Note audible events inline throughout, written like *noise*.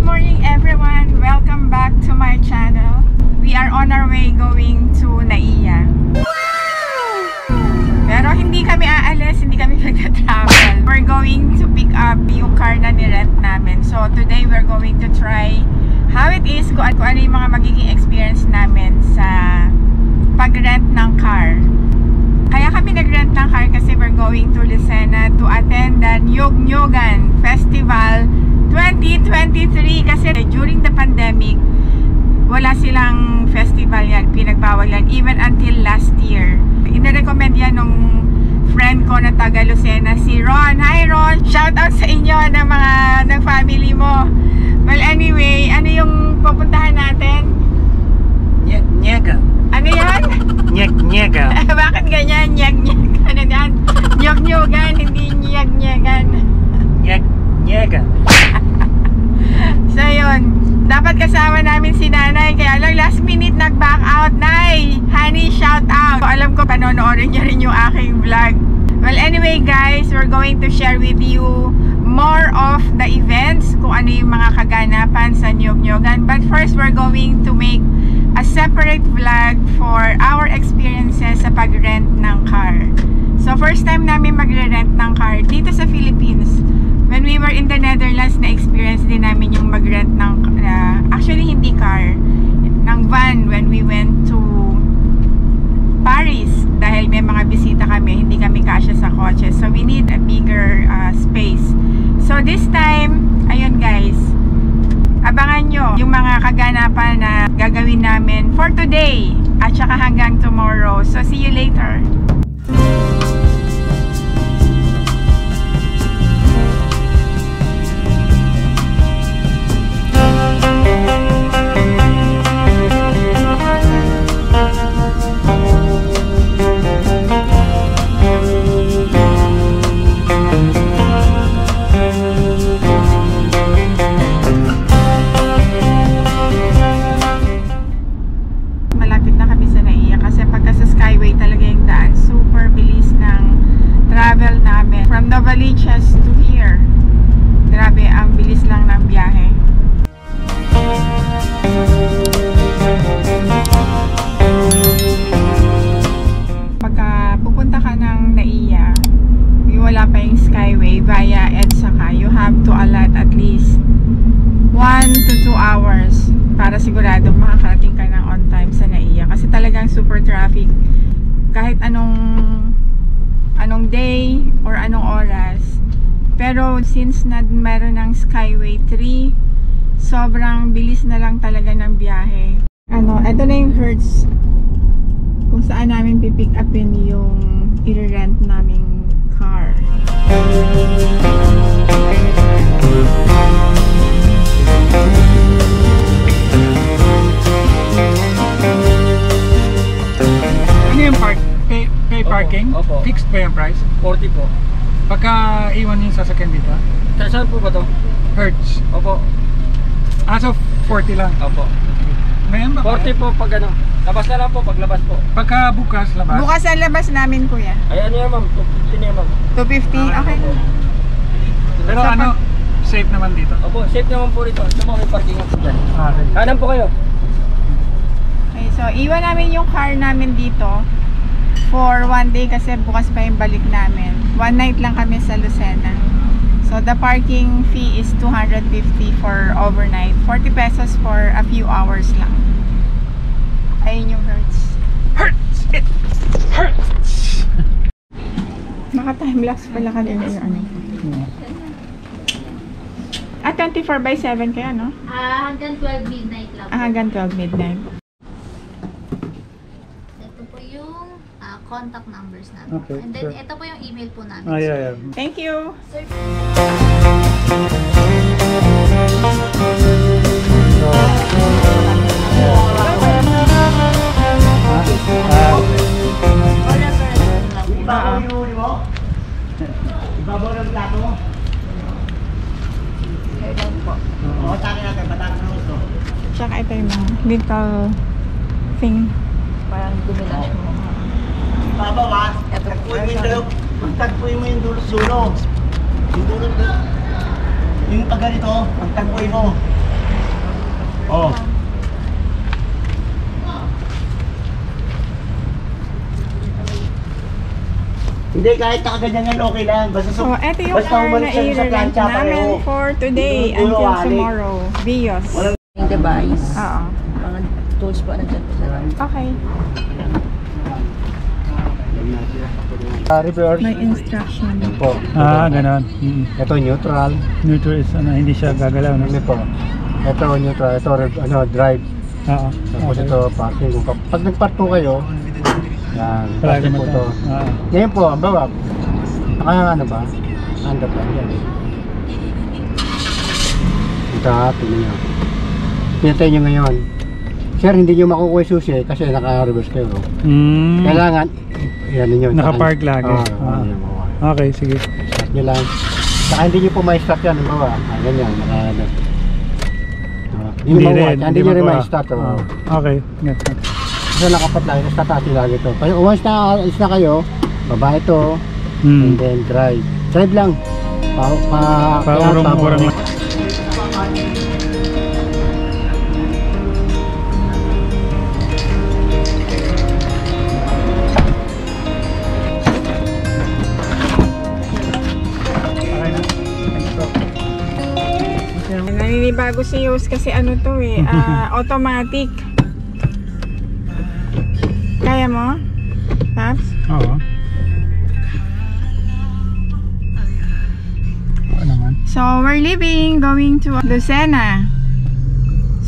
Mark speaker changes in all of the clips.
Speaker 1: Good morning everyone! Welcome back to my channel. We are on our way going to Naiya. Pero hindi kami aalis, hindi kami *laughs* magta-travel. We're going to pick up yung car na ni-rent namin. So today we're going to try how it is, kung, kung ano yung mga magiging experience namin sa pag-rent ng car. Kaya kami nag-rent ng car kasi we're going to Lucena to attend the Nyog Nyogan Festival 2023 kasi during the pandemic wala silang festival yan, pinagbawal yan even until last year. Ina-recommend yan nung friend ko na taga Lucena, si Ron. Hi Ron! Shout out sa inyo ng mga ng family mo. Well anyway, ano yung pupuntahan natin?
Speaker 2: Nyeg nyega.
Speaker 1: Ano yan?
Speaker 2: Nyeg nyega. *laughs*
Speaker 1: Bakit ganyan? Nyag-nyag. Ano yan? Nyog-nyogan, hindi nyag-nyagan.
Speaker 2: Nyeg nyega.
Speaker 1: So yun, dapat kasama namin si nanay. Kaya lang last minute nag-back out. Nay, honey, shout out. So, alam ko panonoorin niyo rin yung aking vlog. Well, anyway guys, we're going to share with you more of the events, kung ano yung mga kaganapan sa Nyog-Nyogan. But first, we're going to make a separate vlog for our experiences sa pag-rent ng car. So, first time namin magre-rent ng car dito sa Philippines. When we were in the Netherlands, na-experience din namin yung mag-rent ng, uh, actually hindi car, ng van when we went to Paris. Dahil may mga bisita kami, hindi kami kasya sa kotse. So, we need a bigger uh, space. So, this time, ayun guys, abangan nyo yung mga kaganapan na gagawin namin for today at saka hanggang tomorrow. So, see you later. From Novaliches to here. Grabe ang bilis lang ng biyahe. Pagka pupunta ka ng Naiya wala pa yung Skyway via EDSACA you have to allot at least 1 to 2 hours para sigurado makakarating ka ng on time sa Naiya. Kasi talagang super traffic. Kahit anong day or anong oras pero since na meron ng Skyway 3 sobrang bilis na lang talaga ng biyahe ano, eto na yung Hertz kung saan namin pipick upin yung i-rent naming car
Speaker 2: Ano yung park? Pay, pay
Speaker 3: Opo,
Speaker 2: parking?
Speaker 3: opo.
Speaker 2: Fixed ba yung price?
Speaker 3: 40 po.
Speaker 2: Pagka iwan yung sasakyan dito?
Speaker 3: Sa- Saan po ba to?
Speaker 2: Hertz.
Speaker 3: Opo.
Speaker 2: As of 40 lang.
Speaker 3: Opo.
Speaker 2: May ba?
Speaker 3: 40 po pag ano. Labas na lang po paglabas po.
Speaker 2: Pagka bukas, labas.
Speaker 1: bukas ang labas namin kuya
Speaker 3: Ay ano yan ma'am? 250 na yan ma'am.
Speaker 1: 250,
Speaker 2: Ah,
Speaker 1: okay.
Speaker 2: Pero
Speaker 1: Sa
Speaker 2: ano, safe naman dito.
Speaker 3: Opo, safe naman po rito. Ito po may parking po dyan.
Speaker 2: Ah, okay.
Speaker 3: Kanan po kayo.
Speaker 1: Okay, so iwan namin yung car namin dito for one day kasi bukas pa yung balik namin. One night lang kami sa Lucena. So the parking fee is 250 for overnight. 40 pesos for a few hours lang. Ayun yung Hertz.
Speaker 2: Hertz! It hurts!
Speaker 1: Naka time lapse pala ka din yung ano. Ah, 24 by 7 kaya, no?
Speaker 4: Ah, hanggang 12 midnight lang.
Speaker 1: Ah, hanggang 12 midnight.
Speaker 4: Ito po yung ah, contact numbers namin.
Speaker 2: Okay,
Speaker 4: And then,
Speaker 2: sure.
Speaker 4: ito po yung email po namin.
Speaker 2: Ah, yeah, yeah.
Speaker 1: Thank you!
Speaker 4: Sir,
Speaker 2: Ah,
Speaker 1: Oo.
Speaker 5: Ibabaw ng plato mo. Oo, takin natin, patakin ng gusto.
Speaker 1: Tsaka ito yung mga little thing.
Speaker 5: Ibabaw ha. Tagpuin mo yung dulo. Pagtagpuin mo yung dulo dulo. Yung dulo dulo. Yung pag ganito, pagtagpuin mo. Oh. Hindi, kahit nakaganyan yan, okay lang. Basta,
Speaker 1: So,
Speaker 5: so,
Speaker 1: eto yung
Speaker 5: basta
Speaker 1: car na
Speaker 5: umalik siya sa
Speaker 1: i-rent
Speaker 5: plancha
Speaker 1: namin
Speaker 5: pareho.
Speaker 1: for today
Speaker 5: Dulo,
Speaker 1: until
Speaker 5: alik.
Speaker 1: tomorrow. Vios.
Speaker 5: Walang-
Speaker 6: device,
Speaker 1: Oo.
Speaker 6: mga tools po nandyan po sa
Speaker 1: Okay.
Speaker 2: Uh, reverse.
Speaker 1: May instruction.
Speaker 5: po.
Speaker 2: Ah, ganon. Mm.
Speaker 5: Ito neutral.
Speaker 2: Neutral is ano, hindi siya gagalaw. No?
Speaker 5: Ano po? Ito neutral. Ito ano, drive.
Speaker 2: Oo.
Speaker 5: Tapos
Speaker 2: Okay.
Speaker 5: ito parking. Kung pa- pag nag-park po kayo, yan, parking po
Speaker 2: to.
Speaker 5: ito.
Speaker 2: Ah.
Speaker 5: Ngayon po, ang bawa, naka ano ba? Under pa yan. Ito, tingnan nyo. Pinatay nyo ngayon. Sir, hindi nyo makukuha yung susi kasi naka-reverse kayo.
Speaker 2: Mm.
Speaker 5: Kailangan, yan ninyo.
Speaker 2: Naka-park lagi.
Speaker 5: Oo,
Speaker 2: Ah.
Speaker 5: yan.
Speaker 2: Okay, sige.
Speaker 5: Start nyo lang. Saka hindi nyo po ma-start yan, halimbawa. Ah, ganyan, naka ano. Ah, Hindi nyo makuha. Hindi nyo rin ma-start. Oh.
Speaker 2: Ah, Okay, it.
Speaker 5: Kasi nakapat lang, tapos tatasin lagi ito. Kaya once na alis na kayo, baba ito,
Speaker 2: Hmm.
Speaker 5: and then drive. Drive lang. Pa, pa,
Speaker 2: Paurong-urong lang.
Speaker 1: Naninibago si Yus kasi ano to eh, *laughs* ah, automatic. Kaya mo? Paps?
Speaker 2: Oo. Oo naman.
Speaker 1: So, we're leaving, going to Lucena.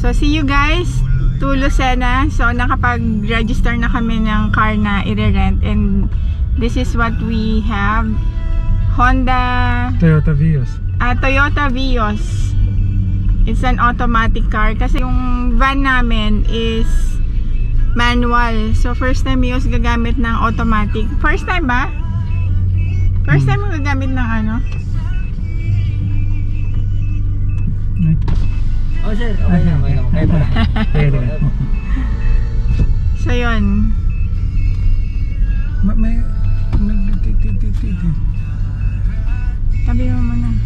Speaker 1: So, see you guys to Lucena. So, nakapag-register na kami ng car na i-rent and this is what we have. Honda
Speaker 2: Toyota Vios.
Speaker 1: Ah, Toyota Vios. It's an automatic car kasi yung van namin is manual. So first time Vios gagamit ng automatic. First time ba? First time mo gagamit ng ano?
Speaker 3: Oh, sir. Okay na, okay na. Okay na.
Speaker 2: Pwede na.
Speaker 1: So yun.
Speaker 2: Ma- May... nagtititititi.
Speaker 1: Tabi mo muna.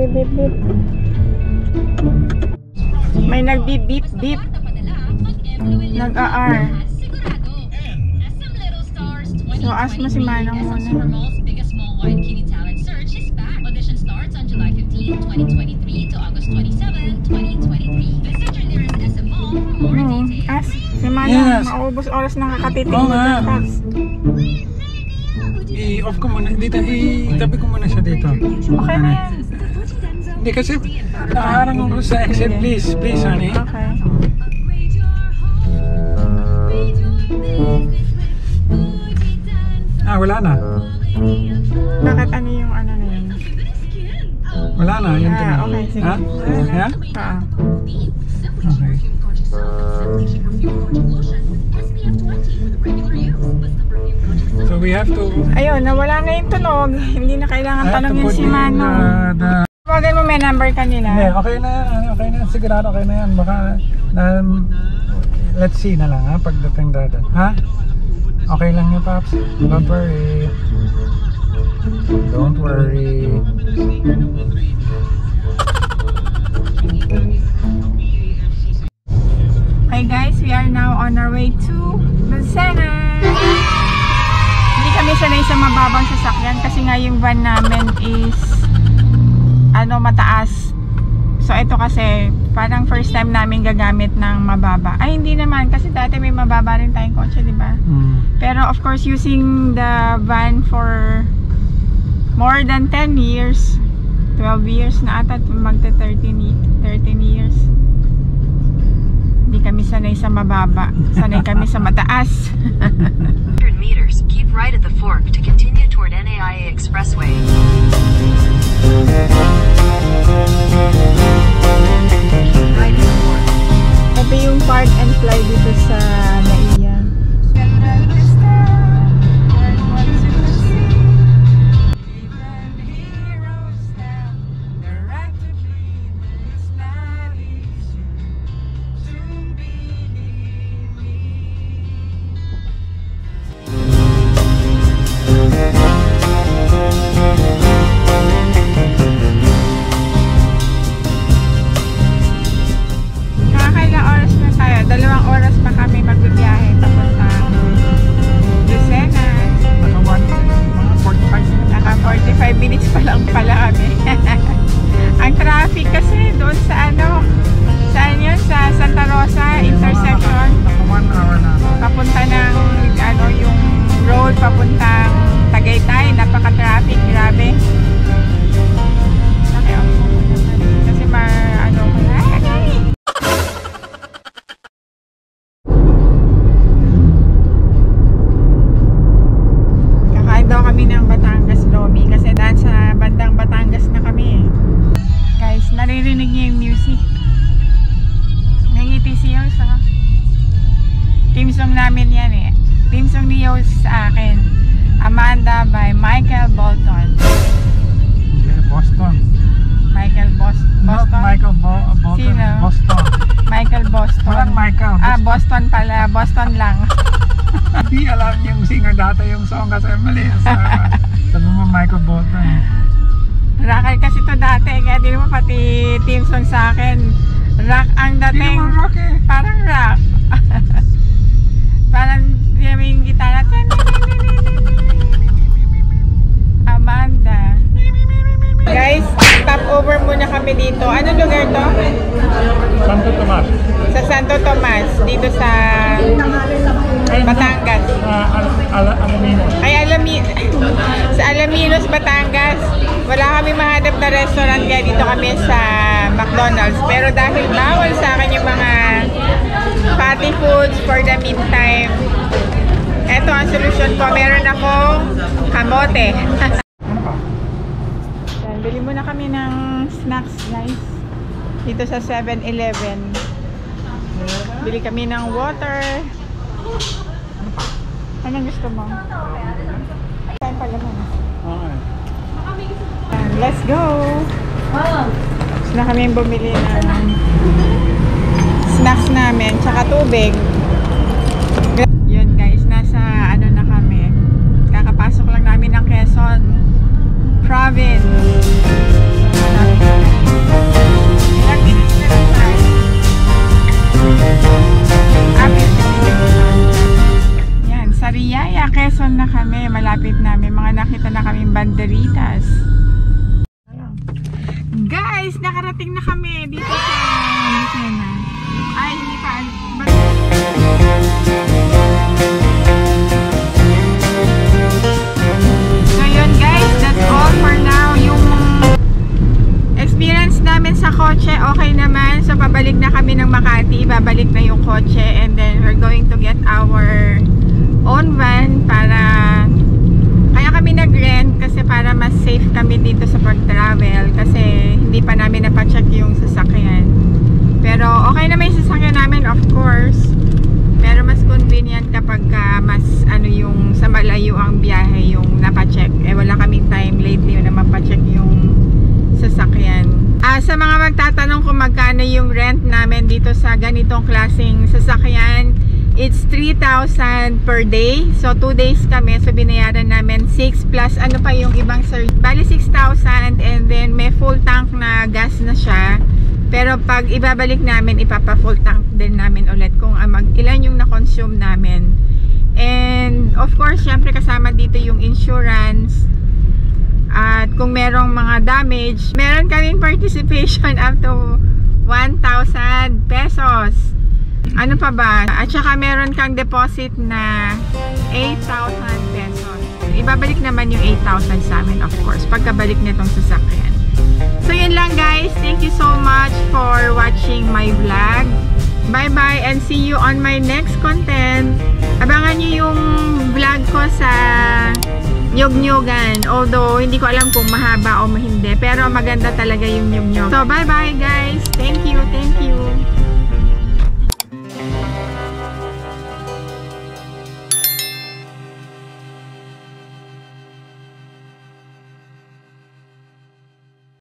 Speaker 1: Nag-beep-beep? May nag-beep-beep-beep. Nag-AR. So, ask mo si Manong muna.
Speaker 7: biggest small wide kitty talent search is back. Audition starts on July 15, 2023 to August 27, 2023. Visit your nearest SM Mall for more
Speaker 1: Oo,
Speaker 7: details.
Speaker 1: ask. Si Manong,
Speaker 2: Yes.
Speaker 1: maubos oras na kakatitig mo dyan, Paps.
Speaker 2: I-off ko muna. Dito, i-tabi ko muna siya dito.
Speaker 1: Okay na yan.
Speaker 2: Hindi kasi nakaharang ako sa exit. Please, please, honey.
Speaker 1: Okay.
Speaker 2: Ah, wala na.
Speaker 1: Bakit ano yung ano na yun?
Speaker 2: Wala na. Yung
Speaker 1: Ah,
Speaker 2: tingin.
Speaker 1: okay, sige.
Speaker 2: Ha? Yan?
Speaker 1: Oo.
Speaker 2: Okay. So we have to...
Speaker 1: Ayun, nawala na yung tunog. Hindi na kailangan tanongin si Manong. Tawagan mo may number kanila.
Speaker 2: Hindi, okay na yan. Okay na yan. Sigurado okay na yan. Baka, na, let's see na lang ha, pagdating doon. Ha? Okay lang yun, Paps. Don't worry. Don't worry.
Speaker 1: Hi guys, we are now on our way to Lucena. Hindi kami sanay sa mababang sasakyan kasi nga yung van namin is ano mataas. So ito kasi parang first time namin gagamit ng mababa. Ay hindi naman kasi dati may mababa rin tayong kotse, di ba?
Speaker 2: Mm.
Speaker 1: Pero of course using the van for more than 10 years, 12 years na ata magta 13 y- 13 years. Hindi kami sanay sa mababa. Sanay kami sa mataas.
Speaker 8: 100 meters, keep right at the fork to continue toward NAIA Expressway. Keep right at the fork.
Speaker 1: Ito yung park and fly dito sa
Speaker 2: Boston. Walang Michael.
Speaker 1: Ah, Boston pala. Boston lang.
Speaker 2: Hindi alam yung singer data yung song kasi mali. Sa, sabi mo Michael Bolton.
Speaker 1: Rocker kasi to dati. Kaya di mo pati team song sa akin. Rock ang
Speaker 2: Hindi
Speaker 1: dating.
Speaker 2: naman rock eh.
Speaker 1: Parang rock. Parang yung gitara. Amanda. Muna kami dito. Anong lugar to?
Speaker 2: Santo Tomas.
Speaker 1: Sa Santo Tomas. Dito sa Batangas.
Speaker 2: Uh, al al Alaminos.
Speaker 1: Ay, Alami *laughs* sa Alaminos, Batangas. Wala kami mahanap na restaurant kaya dito kami sa McDonald's. Pero dahil bawal sa akin yung mga fatty foods for the meantime, eto ang solusyon ko. Meron akong kamote. *laughs* Bili muna kami ng snacks, guys. Dito sa 7-Eleven. Bili kami ng water. Anong gusto mo? Kain pala mo.
Speaker 2: Okay.
Speaker 1: Yan, let's go! Gusto na kami bumili ng snacks namin, tsaka tubig. Mga magtatanong kung magkano yung rent namin dito sa ganitong klaseng sasakyan, it's 3,000 per day. So, 2 days kami. So, binayaran namin 6 plus ano pa yung ibang service. Bali, 6,000 and then may full tank na gas na siya. Pero pag ibabalik namin, ipapa-full tank din namin ulit kung mag, ilan yung na-consume namin. And, of course, syempre kasama dito yung insurance. At kung merong mga damage, meron kaming participation up to 1,000 pesos. Ano pa ba? At saka meron kang deposit na 8,000 pesos. Ibabalik naman yung 8,000 sa amin, of course, pagkabalik nitong sasakyan. So, yun lang guys. Thank you so much for watching my vlog. Bye-bye and see you on my next content. Abangan nyo yung vlog ko sa Nyog-nyogan. Although, hindi ko alam kung mahaba o hindi. Pero maganda talaga yung nyog-nyog. So, bye-bye guys. Thank you, thank you.